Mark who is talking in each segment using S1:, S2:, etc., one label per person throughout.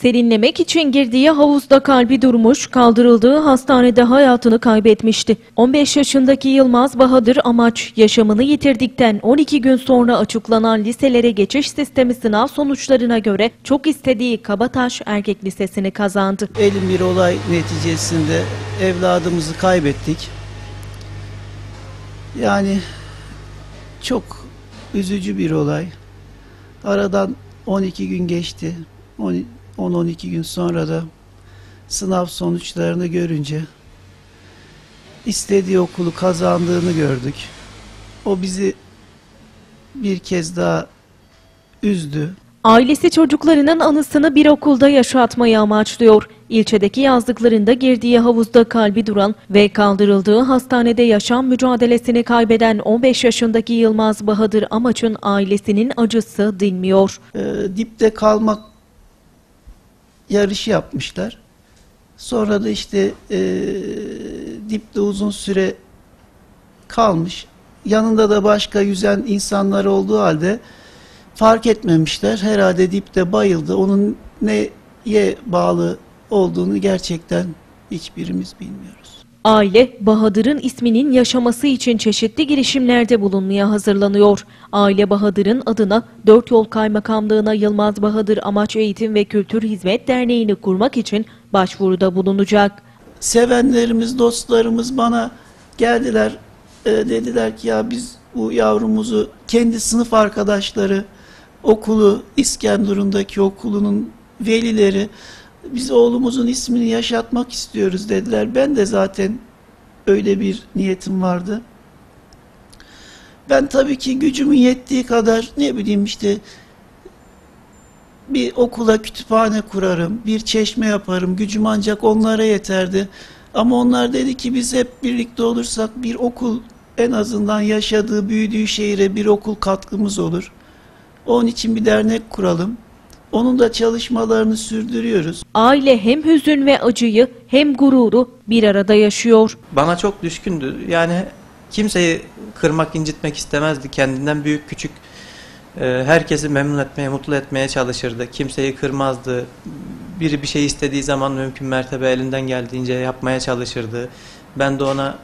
S1: Serinlemek için girdiği havuzda kalbi durmuş, kaldırıldığı hastanede hayatını kaybetmişti. 15 yaşındaki Yılmaz Bahadır Amaç yaşamını yitirdikten 12 gün sonra açıklanan liselere geçiş sistemi sınav sonuçlarına göre çok istediği Kabataş Erkek Lisesi'ni kazandı.
S2: Elim bir olay neticesinde evladımızı kaybettik. Yani çok üzücü bir olay. Aradan 12 gün geçti. 10-12 gün sonra da sınav sonuçlarını görünce istediği okulu kazandığını gördük. O bizi bir kez daha üzdü.
S1: Ailesi çocuklarının anısını bir okulda yaşatmayı amaçlıyor. İlçedeki yazdıklarında girdiği havuzda kalbi duran ve kaldırıldığı hastanede yaşam mücadelesini kaybeden 15 yaşındaki Yılmaz Bahadır Amaç'ın ailesinin acısı dinmiyor.
S2: Ee, dipte kalmak yarışı yapmışlar. Sonra da işte e, dipte uzun süre kalmış. Yanında da başka yüzen insanlar olduğu halde fark etmemişler. Herhalde dipte bayıldı. Onun neye bağlı olduğunu gerçekten hiçbirimiz bilmiyoruz.
S1: Aile, Bahadır'ın isminin yaşaması için çeşitli girişimlerde bulunmaya hazırlanıyor. Aile Bahadır'ın adına Dört Yol Kaymakamlığı'na Yılmaz Bahadır Amaç Eğitim ve Kültür Hizmet Derneği'ni kurmak için başvuruda bulunacak.
S2: Sevenlerimiz, dostlarımız bana geldiler, e, dediler ki ya biz bu yavrumuzu kendi sınıf arkadaşları, okulu, İskenderun'daki okulunun velileri, biz oğlumuzun ismini yaşatmak istiyoruz dediler. Ben de zaten öyle bir niyetim vardı. Ben tabii ki gücümün yettiği kadar ne bileyim işte bir okula kütüphane kurarım, bir çeşme yaparım. Gücüm ancak onlara yeterdi. Ama onlar dedi ki biz hep birlikte olursak bir okul en azından yaşadığı, büyüdüğü şehire bir okul katkımız olur. Onun için bir dernek kuralım. Onun da çalışmalarını sürdürüyoruz.
S1: Aile hem hüzün ve acıyı hem gururu bir arada yaşıyor.
S3: Bana çok düşkündü. Yani kimseyi kırmak, incitmek istemezdi. Kendinden büyük, küçük e, herkesi memnun etmeye, mutlu etmeye çalışırdı. Kimseyi kırmazdı. Biri bir şey istediği zaman mümkün mertebe elinden geldiğince yapmaya çalışırdı. Ben de ona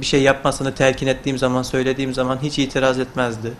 S3: bir şey yapmasını telkin ettiğim zaman, söylediğim zaman hiç itiraz etmezdi.